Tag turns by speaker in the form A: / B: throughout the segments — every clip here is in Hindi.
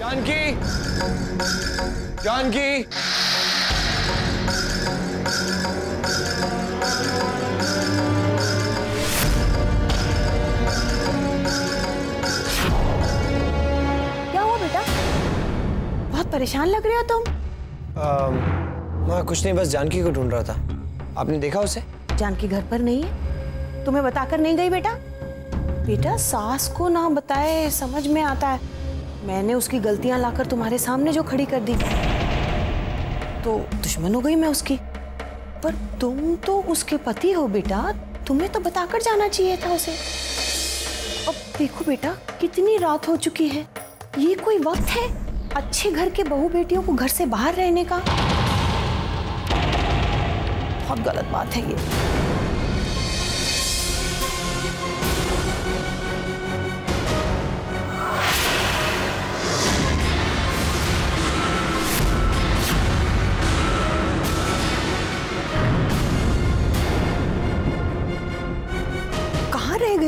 A: जानकी? जानकी?
B: क्या हुआ बेटा? बहुत परेशान लग रहे हो तुम।
A: मैं कुछ नहीं बस जानकी को ढूंढ रहा था। आपने देखा उसे?
B: जानकी घर पर नहीं है? तुम्हें बताकर नहीं गई बेटा? बेटा सास को ना बताए समझ में आता है। मैंने उसकी गलतियाँ लाकर तुम्हारे सामने जो खड़ी कर दी। तो दुश्मन हो गई मैं उसकी। पर तुम तो उसके पति हो बेटा। तुम्हें तो बताकर जाना चाहिए था उसे। अब देखो बेटा, कितनी रात हो चुकी है। ये कोई वक्त है अच्छे घर के बहू बेटियों को घर से बाहर रहने का? बहुत गलत बात है ये।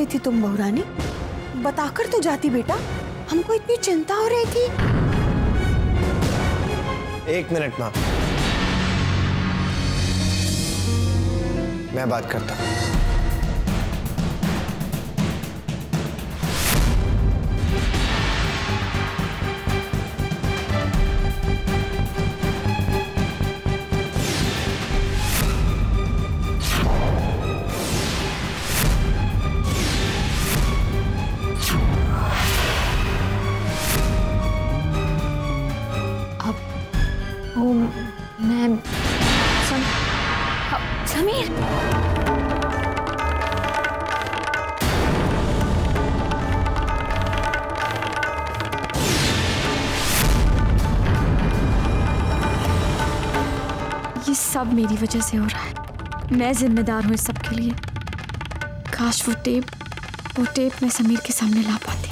B: गई थी तुम बहुरानी? बताकर तो जाती बेटा। हमको इतनी चिंता हो रही थी।
A: एक मिनट माँ। मैं बात करता हूँ।
C: समीर। ये सब मेरी वजह से हो रहा है। मैं जिम्मेदार हूँ इस सब के लिए। काश वो टेप वो टेप मैं समीर के सामने ला पाती।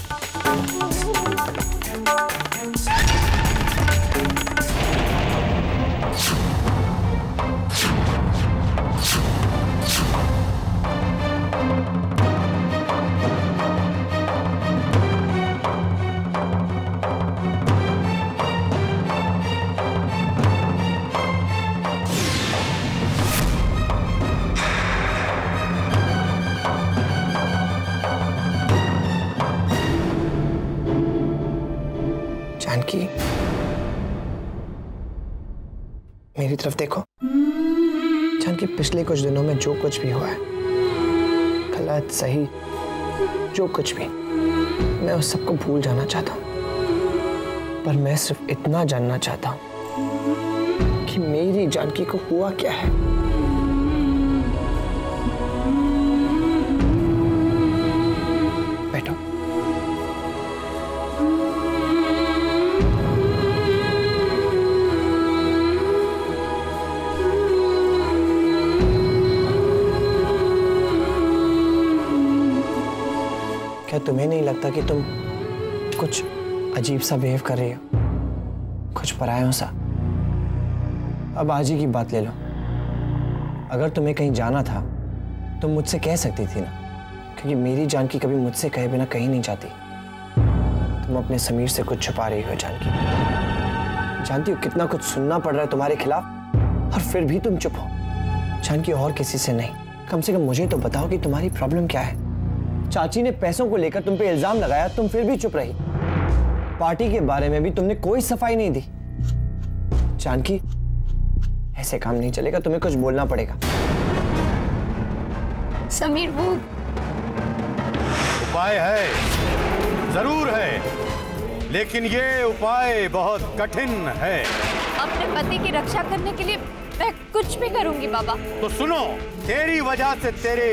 A: तरफ़ देखो। जानकी पिछले कुछ दिनों में जो कुछ भी हुआ है, गलत, सही, जो कुछ भी, मैं उस सबको भूल जाना चाहता हूँ। पर मैं सिर्फ़ इतना जानना चाहता हूँ कि मेरी जानकी को हुआ क्या है? तुम्हें नहीं लगता कि तुम कुछ अजीब सा बिहेव कर रही हो? कुछ परायों सा? अब आज ही की बात ले लो। अगर तुम्हें कहीं जाना था, तुम मुझसे कह सकती थी ना, क्योंकि मेरी जानकी कभी मुझसे कहे बिना कहीं नहीं जाती। तुम अपने समीर से कुछ छुपा रही हो जानकी जानती हो कितना कुछ सुनना पड़ रहा है तुम्हारे खिलाफ, और फिर भी तुम चुप हो। जानकी और किसी से नहीं। कम से कम मुझे तो बताओ कि तुम्हारी प्रॉब्लम क्या है। चाची ने पैसों को लेकर तुम पे इल्ज़ाम लगाया तुम फिर भी चुप रही। पार्टी के बारे में भी तुमने कोई सफ़ाई नहीं दी। जानकी ऐसे काम नहीं चलेगा तुम्हें कुछ बोलना पड़ेगा।
C: समीर वो
D: उपाय है। ज़रूर है। लेकिन ये उपाय बहुत कठिन है।
E: अपने पति की रक्षा करने के लिए मैं कुछ भी करूँगी बाबा।
D: तो सुनो तेरी वजह से तेरे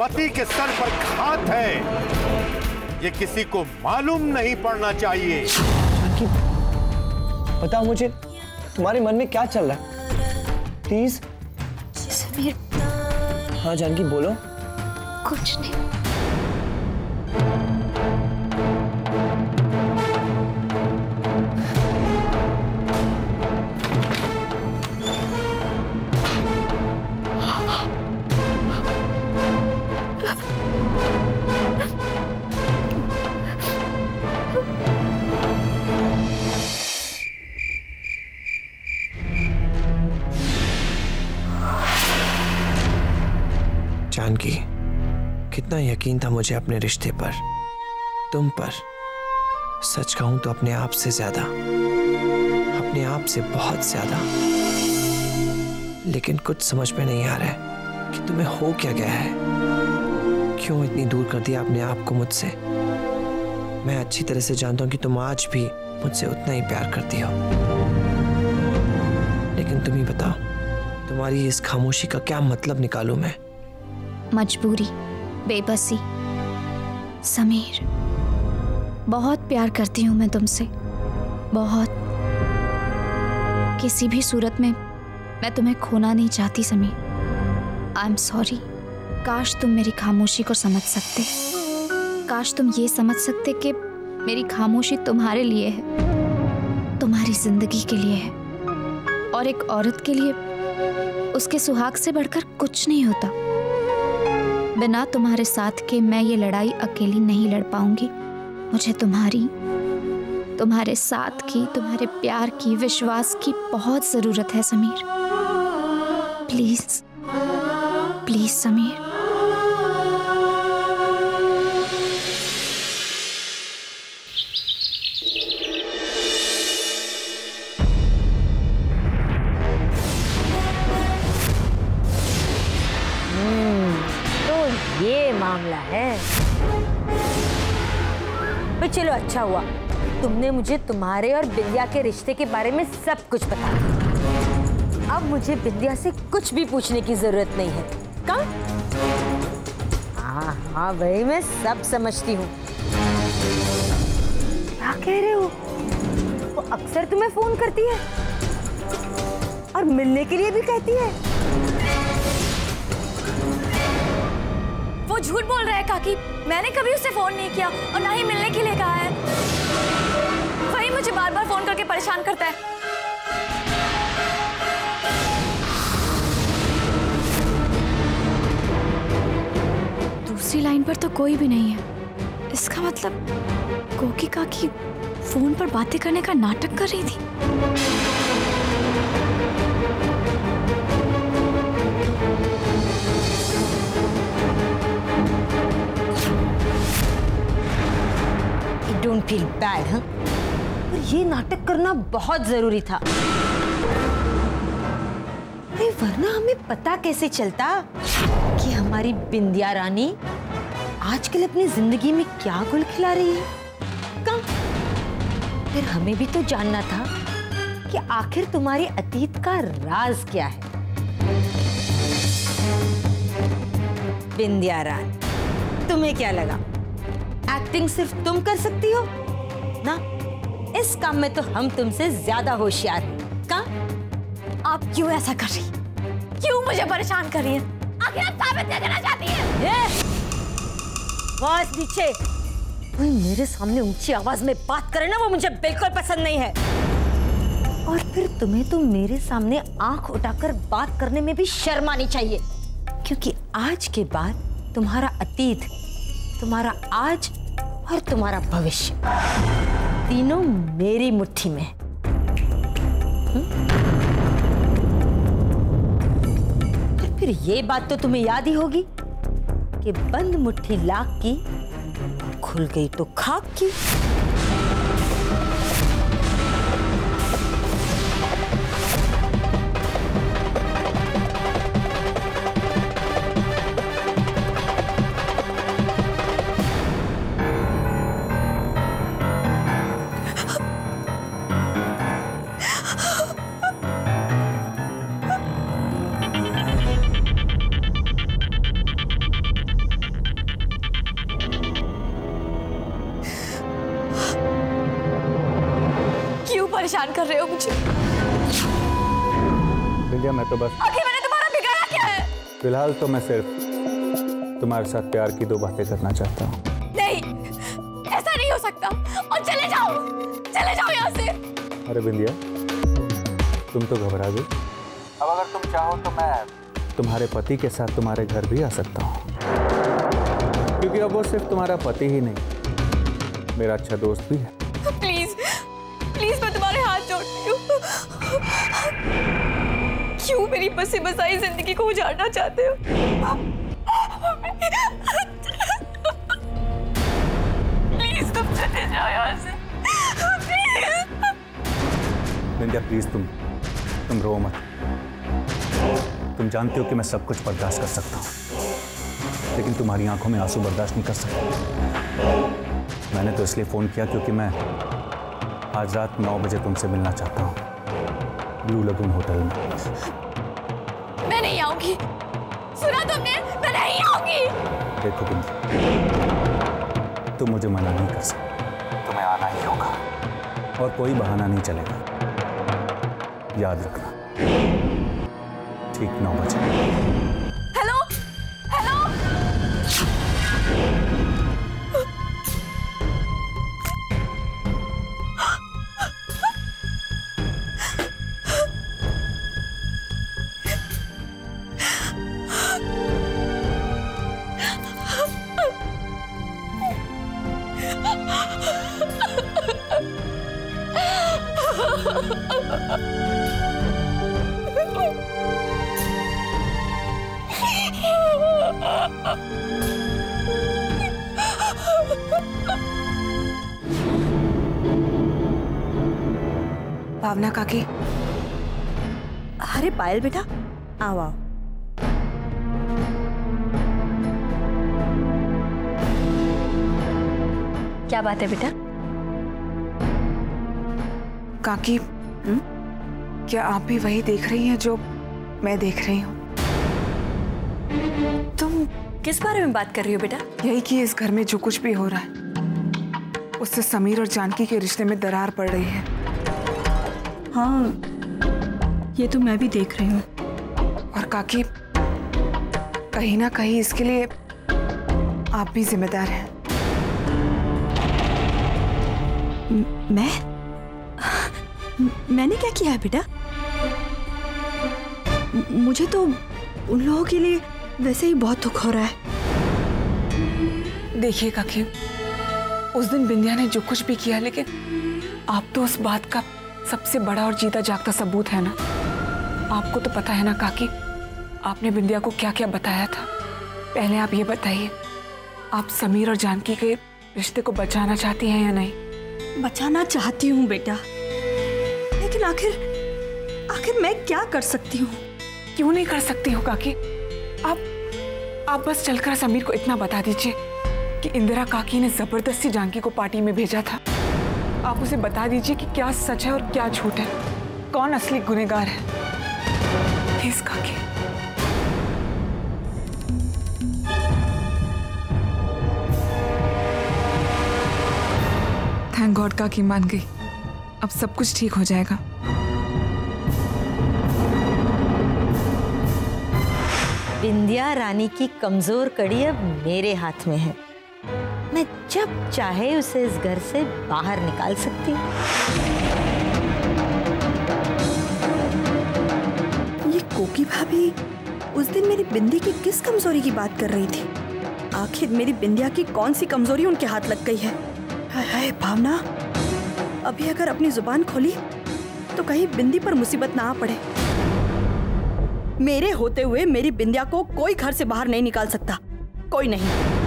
D: पति के सर पर घात है। ये किसी को मालूम नहीं पड़ना चाहिए।
A: बताओ मुझे तुम्हारे मन में क्या चल रहा है? प्लीज़।
C: समीर
A: हाँ जानकी बोलो।
C: कुछ नहीं।
A: जानकी कितना यकीन था मुझे अपने रिश्ते पर। तुम पर। सच कहूँ तो अपने आप से ज़्यादा। अपने आप से बहुत ज़्यादा। लेकिन कुछ समझ में नहीं आ रहा है कि तुम्हें हो क्या गया है। क्यों इतनी दूर कर दिया अपने आप को मुझसे? मैं अच्छी तरह से जानता हूँ कि तुम आज भी मुझसे उतना ही प्यार करती हो। लेकिन तुम ही बताओ, तुम्हारी इस खामोशी का क्या मतलब निकालू मैं?
F: मजबूरी, बेबसी, समीर। बहुत प्यार करती हूँ मैं तुमसे। बहुत। किसी भी सूरत में मैं तुम्हें खोना नहीं चाहती, समीर। आई एम सॉरी काश तुम मेरी खामोशी को समझ सकते। काश तुम ये समझ सकते कि मेरी खामोशी तुम्हारे लिए है। तुम्हारी ज़िंदगी के लिए है। और एक औरत के लिए उसके सुहाग से बढ़कर कुछ नहीं होता। बिना तुम्हारे साथ के मैं ये लड़ाई अकेली नहीं लड़ पाऊँगी। मुझे तुम्हारी, तुम्हारे साथ की, तुम्हारे प्यार की, विश्वास की बहुत ज़रूरत है, समीर। Please please, Sameer.
G: अच्छा हुआ। तुमने मुझे तुम्हारे और बिंदिया के रिश्ते के बारे में सब कुछ बता अब मुझे बिंदिया से कुछ भी पूछने की ज़रूरत नहीं है। कहा हाँ हाँ भाई मैं सब समझती हूँ। क्या कह रहे हो? वो अक्सर तुम्हें फ़ोन करती है। और मिलने के लिए भी कहती है।
C: झूठ बोल रहा है काकी। मैंने कभी उसे फ़ोन नहीं किया और ना ही मिलने के लिए कहा है। वही मुझे बार बार फ़ोन करके परेशान करता है।
F: दूसरी लाइन पर तो कोई भी नहीं है। इसका मतलब कोकी काकी फ़ोन पर बातें करने का नाटक कर रही थी।
G: डोंट फील बैड हाँ? पर ये नाटक करना बहुत ज़रूरी था। अरे वरना हमें पता कैसे चलता कि हमारी बिंदिया रानी आजकल अपनी ज़िंदगी में क्या गुल खिला रही है? कहा? फिर हमें भी तो जानना था कि आखिर तुम्हारे अतीत का राज क्या है। बिंदिया रानी, तुम्हें क्या लगा? एक्टिंग सिर्फ़ तुम कर सकती हो, ना? इस काम में तो हम तुमसे ज़्यादा होशियार हैं, का?
C: आप क्यों ऐसा कर रही? क्यों मुझे परेशान कर रही है? आखिर आप साबित क्या करना चाहती है?
G: आवाज़ नीचे कोई मेरे सामने ऊँची आवाज़ में बात करे ना, वो मुझे बिल्कुल पसंद नहीं है। और फिर तुम्हें तो मेरे सामने आँख उठाकर बात करने में भी शर्म आनी चाहिए, क्योंकि आज के बाद तुम्हारा अतीत तुम्हारा आज और तुम्हारा भविष्य। तीनों मेरी मुट्ठी में। हम्म? और फिर ये बात तो तुम्हें याद ही होगी कि बंद मुट्ठी लाख की, खुल गई तो खाक की।
H: तो बस।
C: आखिर मैंने तुम्हारा बिगाड़ा क्या है?
H: फ़िलहाल तो मैं सिर्फ़ तुम्हारे साथ प्यार की दो बातें करना चाहता हूँ।
C: नहीं ऐसा नहीं हो सकता। और चले जाओ चले जाओ यहाँ से।
H: अरे बिंदिया तुम तो घबरा गई। अब अगर तुम चाहो तो मैं तुम्हारे पति के साथ तुम्हारे घर भी आ सकता हूँ। क्योंकि अब वो सिर्फ़ तुम्हारा पति ही नहीं मेरा अच्छा दोस्त भी है।
C: प्लीज़ प्लीज़ मैं तुम्हारे हाथ जोड़ती हूँ। क्यों मेरी बसे बसाई ज़िंदगी को उजाड़ना चाहते हो? प्लीज़ तुम चले
H: जाओ प्लीज़ तुम तुम रो मत। तुम जानते हो कि मैं सब कुछ बर्दाश्त कर सकता हूँ, लेकिन तुम्हारी आँखों में आँसू बर्दाश्त नहीं कर सकता। मैंने तो इसलिए फ़ोन किया क्योंकि मैं आज रात नौ बजे तुमसे मिलना चाहता हूँ। ब्लू लगून होटल में
C: मैं नहीं आऊँगी। सुना तुमने मैं नहीं आऊँगी।
H: देखो तुम तुम मुझे मना नहीं कर सकते। तुम्हें आना ही होगा। और कोई बहाना नहीं चलेगा। याद रखना। ठीक नौ बजे।
I: भावना काकी।
G: अरे पायल बेटा आओ आओ। क्या बात है बेटा?
I: काकी क्या आप भी वही देख रही हैं जो मैं देख रही हूँ? तुम
G: किस बारे में बात कर रही हो बेटा?
I: यही कि इस घर में जो कुछ भी हो रहा है उससे समीर और जानकी के रिश्ते में दरार पड़ रही है।
J: हाँ ये तो मैं भी देख रही हूँ।
I: और काकी कहीं ना कहीं इसके लिए आप भी जिम्मेदार हैं।
J: मैं मैंने क्या किया है बेटा? मुझे तो उन लोगों के लिए वैसे ही बहुत दुख हो रहा है।
I: देखिए काकी उस दिन बिंदिया ने जो कुछ भी किया लेकिन आप तो उस बात का सबसे बड़ा और जीता जागता सबूत है ना? आपको तो पता है ना काकी आपने बिंदिया को क्या क्या बताया था? पहले आप ये बताइए आप समीर और जानकी के रिश्ते को बचाना चाहती हैं या नहीं?
J: बचाना चाहती हूँ बेटा लेकिन आखिर आखिर मैं क्या कर सकती हूँ?
I: क्यों नहीं कर सकती हूँ काकी? आप आप बस चलकर समीर को इतना बता दीजिए कि इंदिरा काकी ने ज़बरदस्ती जानकी को पार्टी में भेजा था। आप उसे बता दीजिए कि क्या सच है और क्या झूठ है। कौन असली गुनेगार है? प्लीज़ काकी थैंक गॉड काकी मान गई। अब सब कुछ ठीक हो जाएगा।
G: बिंदिया रानी की कमज़ोर कड़ी अब मेरे हाथ में है। मैं जब चाहे उसे इस घर से बाहर निकाल सकती
J: ये कोकी भाभी उस दिन मेरी बिंदी की किस कमज़ोरी की बात कर रही थी? आखिर मेरी बिंदिया की कौन सी कमज़ोरी उनके हाथ लग गई है? हाय, भावना। अभी अगर अपनी ज़ुबान खोली तो कहीं बिंदी पर मुसीबत ना आ पड़े। मेरे होते हुए मेरी बिंदिया को कोई घर से बाहर नहीं निकाल सकता। कोई नहीं।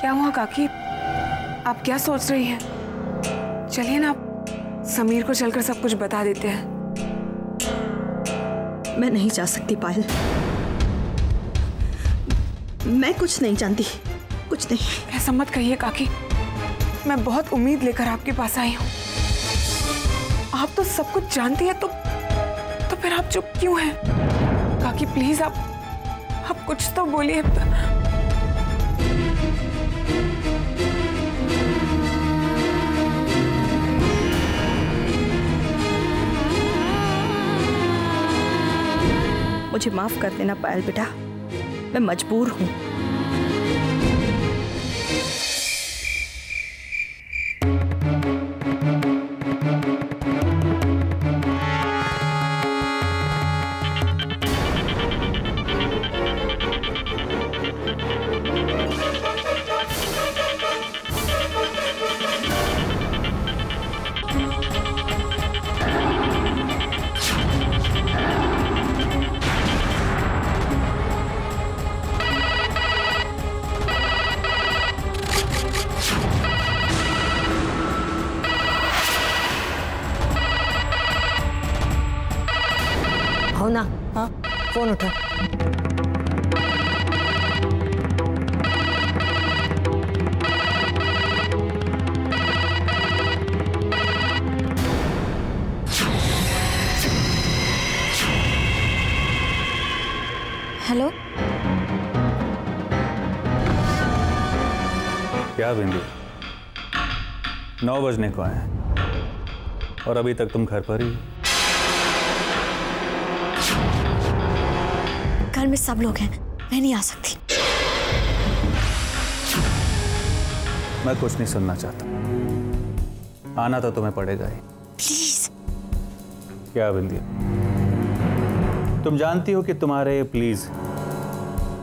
I: क्या हुआ काकी? आप क्या सोच रही हैं? चलिए ना आप समीर को चलकर सब कुछ बता देते हैं।
J: मैं नहीं जा सकती पायल। मैं कुछ नहीं जानती कुछ नहीं।
I: ऐसा मत कहिए काकी मैं बहुत उम्मीद लेकर आपके पास आई हूँ। आप तो सब कुछ जानती हैं तो तो फिर आप चुप क्यों हैं? काकी प्लीज़ आप आप कुछ तो बोलिए।
J: मुझे माफ़ कर देना पायल बेटा। मैं मजबूर हूँ।
H: क्या बिंदी नौ बजने को आए और अभी तक तुम घर पर ही
F: घर में सब लोग हैं। मैं नहीं आ सकती।
H: मैं कुछ नहीं सुनना चाहता। आना तो तुम्हें पड़ेगा ही।
F: प्लीज़।
H: क्या बिंदी तुम जानती हो कि तुम्हारे प्लीज़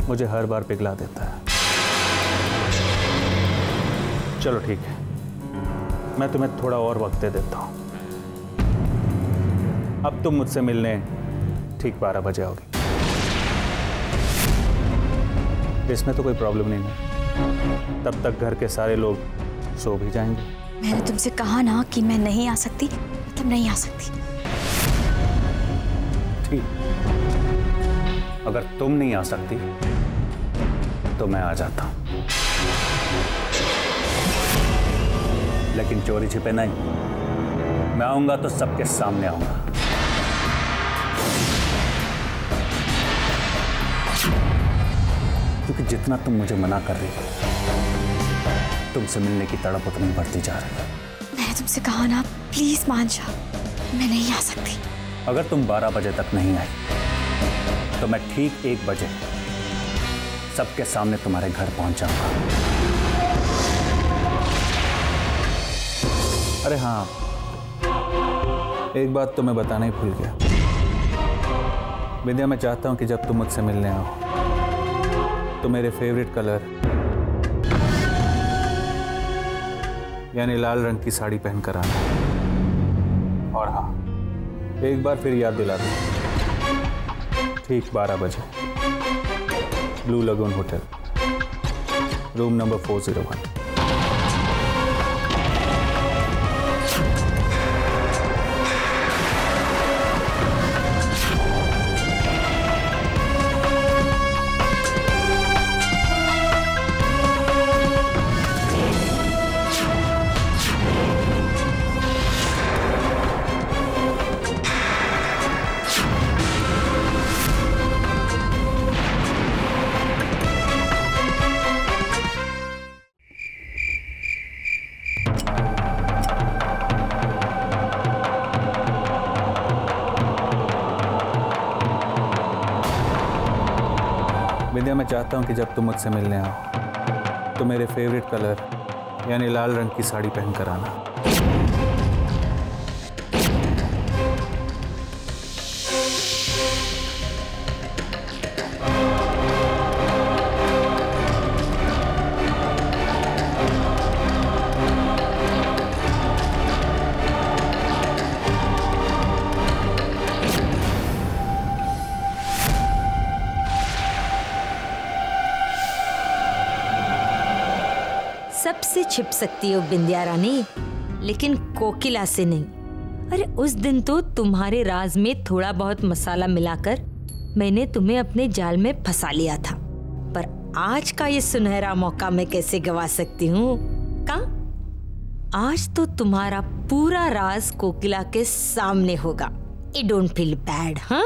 H: मुझे हर बार पिघला देता है। चलो ठीक है। मैं तुम्हें थोड़ा और वक्त दे देता हूँ। अब तुम मुझसे मिलने ठीक बारह बजे आओगी। इसमें तो कोई प्रॉब्लम नहीं है। तब तक घर के सारे लोग सो भी जाएँगे।
F: मैंने तुमसे कहा ना कि मैं नहीं आ सकती मतलब नहीं आ सकती।
H: ठीक। अगर तुम नहीं आ सकती तो मैं आ जाता हूँ। लेकिन चोरी छिपे नहीं। मैं आऊँगा तो सबके सामने आऊँगा। क्योंकि जितना तुम मुझे मना कर रही हो तुमसे मिलने की तड़प उतनी बढ़ती जा रही है।
F: मैंने तुमसे कहा ना प्लीज़ मान जाओ मैं नहीं आ सकती।
H: अगर तुम 12 बजे तक नहीं आई तो मैं ठीक एक बजे सबके सामने तुम्हारे घर पहुँच जाऊँगा अरे हाँ। एक बात तो मैं बताना ही भूल गया। विद्या, मैं चाहता हूँ कि जब तुम मुझसे मिलने आओ तो मेरे फेवरेट कलर यानी लाल रंग की साड़ी पहनकर आना। और हाँ एक बार फिर याद दिला दूँ। ठीक बारह बजे। Blue Lagoon hotel room number four zero one चाहता हूँ कि जब तुम मुझसे मिलने आओ तो मेरे फेवरेट कलर यानी लाल रंग की साड़ी पहनकर आना।
G: छिप सकती हो बिंदिया रानी, लेकिन कोकिला से नहीं। अरे, उस दिन तो तुम्हारे राज में थोड़ा बहुत मसाला मिलाकर मैंने तुम्हें अपने जाल में फंसा लिया था। पर आज का ये सुनहरा मौका मैं कैसे गवा सकती हूँ? का आज तो तुम्हारा पूरा राज कोकिला के सामने होगा। आई डोंट फील बैड हाँ